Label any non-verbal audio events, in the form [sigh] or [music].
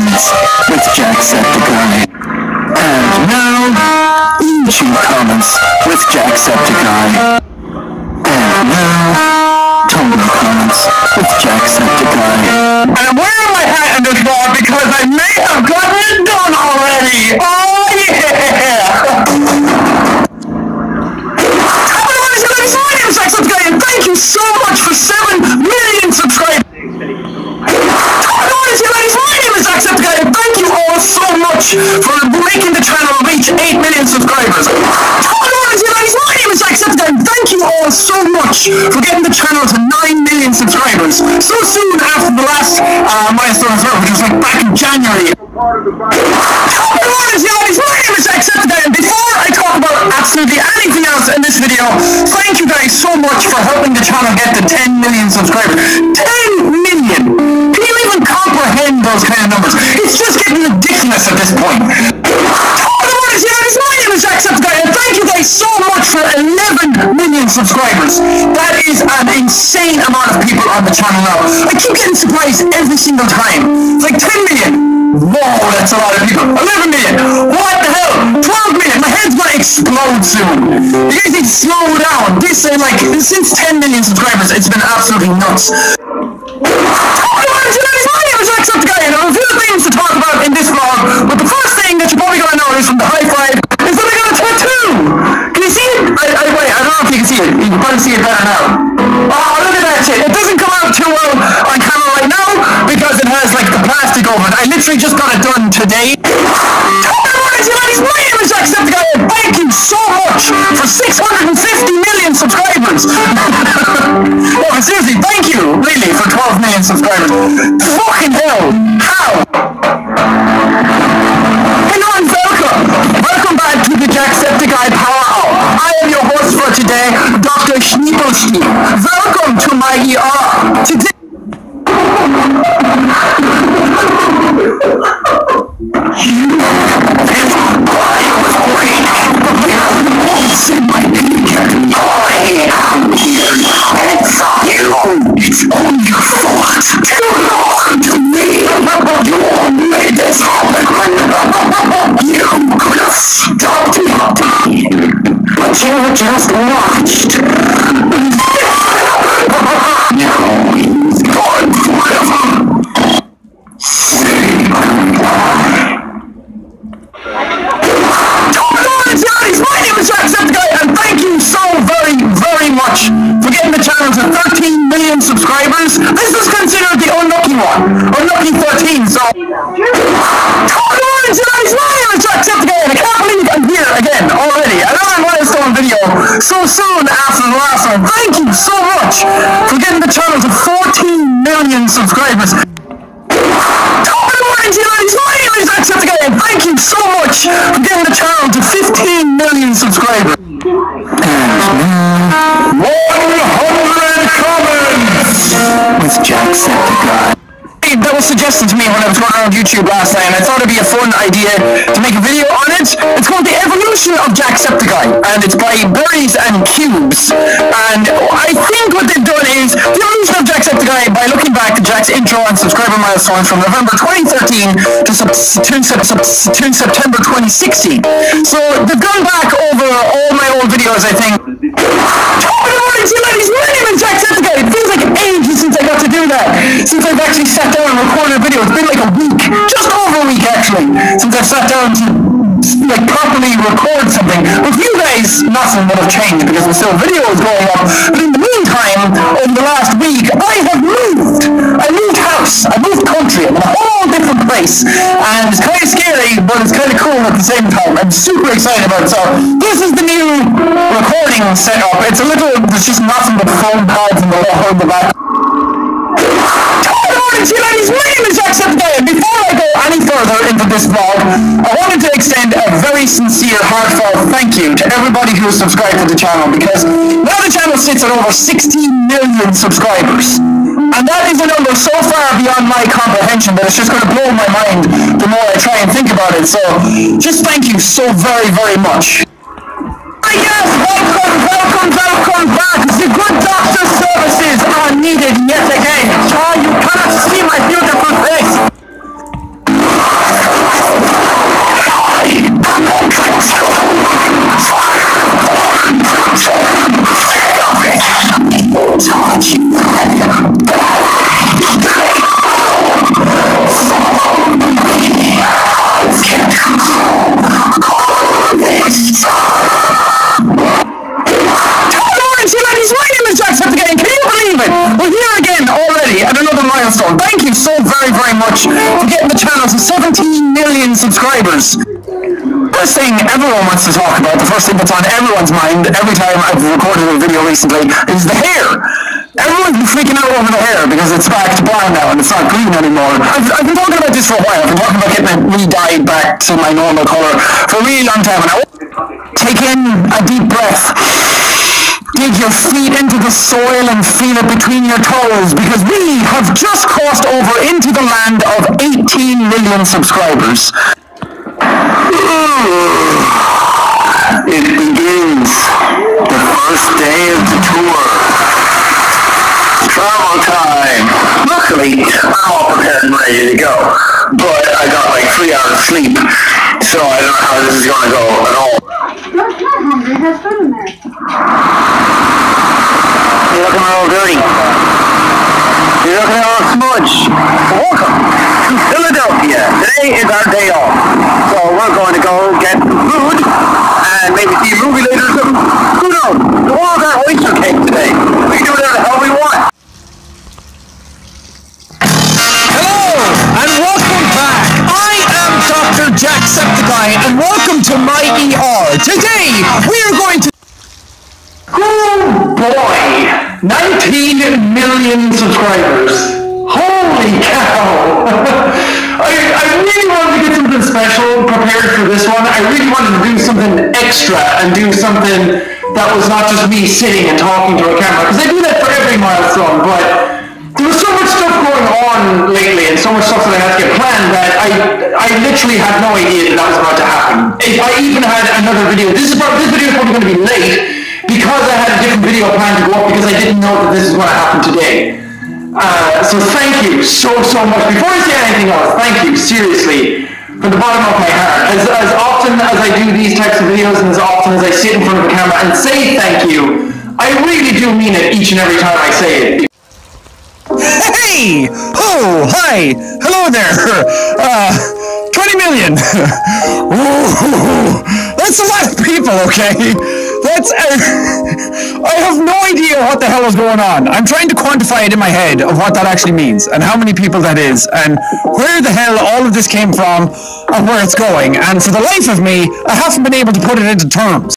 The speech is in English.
comments with Jacksepticeye. And now, YouTube comments with Jacksepticeye. And now, Tumblr comments with Jacksepticeye. And I'm wearing my hat in this vlog because I may have gotten it done already. Oh yeah! Hello, ladies and ladies, my Jacksepticeye, and thank you so much for 7 million subscribers. Hello, ladies and ladies, my name is Jacksepticeye, and thank you all so for making the channel reach 8 million subscribers. And my name is and thank you all so much for getting the channel to 9 million subscribers so soon after the last uh, milestone as well, which was like back in January. And before I talk about absolutely anything else in this video, thank you guys so much for helping the channel get to 10 million subscribers. 10 subscribers. That is an insane amount of people on the channel now. I keep getting surprised every single time. It's like 10 million. Whoa, that's a lot of people. 11 million. What the hell? 12 million. My head's gonna explode soon. You guys need to slow down. This, uh, like, since 10 million subscribers, it's been absolutely nuts. Literally just got it done today. My name is Jacksepticeye, and thank you so much for 650 million subscribers. no, seriously, thank you, really, for 12 million subscribers. Fucking hell, how? Hello and welcome. Welcome back to the Jacksepticeye Power Hour. I am your host for today, Dr. Schneeplestein. Welcome to my ER. Today. Just watched. Now my name is Jacksepticeye, and thank you so very, very much for getting the channel to 13 million subscribers. This is considered the unlucky one. Unlucky 13, so... Ladies and ladies, my name is Jacksepticeye, and I can't believe I'm here again already. So soon after the last one. Thank you so much for getting the channel to 14 million subscribers. Thank you so much for getting the channel to 15 million subscribers. And now, 100 comments! with Jacksepticeye. Was suggested to me when I was going around YouTube last night, and I thought it'd be a fun idea to make a video on it. It's called The Evolution of Jacksepticeye, and it's by Berries and Cubes. And I think what they've done is The Evolution of Jacksepticeye by looking back to Jack's intro and subscriber milestones from November 2013 to, sep- to, sep- to September 2016. So they've gone back over all my old videos, I think. Ladies and ladies, my name is Jacksepticeye. Since I got to do that. Since I've actually sat down and recorded a video. It's been like a week. Just over a week, actually, since I've sat down to like properly record something. With you guys, nothing would have changed because there's still videos going up. But in the meantime, over the last week, I have moved. I moved house. I moved country. I'm in a whole different place. And it's kind of scary, but it's kind of cool at the same time. I'm super excited about it. So this is the new recording setup. It's a little, there's just nothing but phone pads and the whole the back. My name is and before I go any further into this vlog, I wanted to extend a very sincere, heartfelt thank you to everybody who subscribed to the channel, because now the channel sits at over 16 million subscribers. And that is a number so far beyond my comprehension that it's just going to blow my mind the more I try and think about it. So, just thank you so very, very much. Yes, welcome, welcome, welcome back. The good doctor services are needed yet again. Oh, you cannot see my beautiful face. Very, very much for getting the channel to 17 million subscribers. First thing everyone wants to talk about, the first thing that's on everyone's mind every time I've recorded a video recently, is the hair. Everyone's been freaking out over the hair because it's back to brown now and it's not green anymore. I've, I've been talking about this for a while. I've been talking about getting it re-dyed back to my normal colour for a really long time. And I take in a deep breath. Dig your feet into the soil and feel it between your toes because we have just crossed over into the land of 18 million subscribers. It begins. The first day of the tour. Travel time. Luckily, I'm all prepared and ready to go. But I got like three hours sleep, so I don't know how this is going to go at all. Not hungry. There's food in there. You're looking a little dirty. You're looking a little smudge. Welcome to Philadelphia. Today is our day off. So we're going to go get some food and maybe see a movie later or something. Who knows? The world got oyster cake today. We can do whatever the hell we want. Hello and welcome back. I am Dr. Jacksepticeye and welcome to my ER. Today we are going to. Oh boy! 19 million subscribers. Holy cow! [laughs] I, I really wanted to get something special prepared for this one. I really wanted to do something extra and do something that was not just me sitting and talking to a camera. Because I do that for every milestone, but there was so much stuff going on lately and so much stuff that I had to get planned that I I literally had no idea that that was about to happen. If I even had another video, this is this video is probably going to be late because I had a different video planned to go up because I didn't know that this is going to happen today. Uh, so thank you so so much. Before I say anything else, thank you seriously from the bottom of my heart. As as often as I do these types of videos and as often as I sit in front of a camera and say thank you, I really do mean it each and every time I say it. Hey! Oh, hi! Hello there! Uh, 20 million! [laughs] Ooh, that's a lot of people, okay? That's. Uh, I have no idea what the hell is going on. I'm trying to quantify it in my head of what that actually means and how many people that is and where the hell all of this came from and where it's going. And for the life of me, I haven't been able to put it into terms.